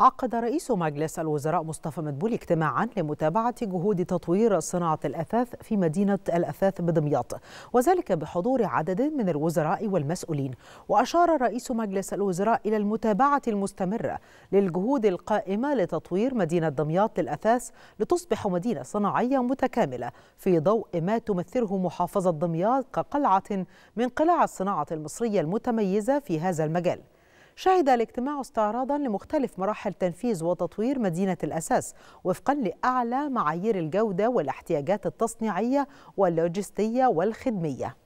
عقد رئيس مجلس الوزراء مصطفى مدبولي اجتماعا لمتابعة جهود تطوير صناعة الأثاث في مدينة الأثاث بدمياط وذلك بحضور عدد من الوزراء والمسؤولين. وأشار رئيس مجلس الوزراء إلى المتابعة المستمرة للجهود القائمة لتطوير مدينة دمياط للأثاث لتصبح مدينة صناعية متكاملة في ضوء ما تمثله محافظة دمياط كقلعة من قلاع الصناعة المصرية المتميزة في هذا المجال. شهد الاجتماع استعراضا لمختلف مراحل تنفيذ وتطوير مدينة الأساس وفقا لأعلى معايير الجودة والاحتياجات التصنيعية واللوجستية والخدمية.